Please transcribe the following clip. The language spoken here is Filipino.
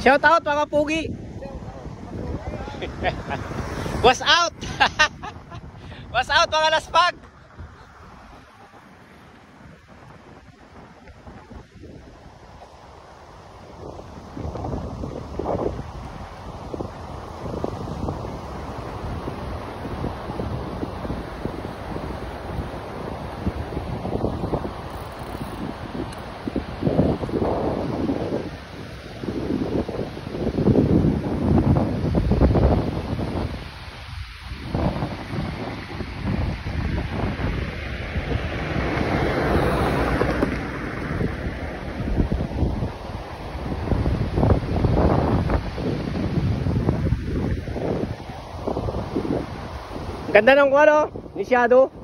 Shout out mga pugi. Was out. Was out mga laspag. Ganda ng ano, ni Shadow.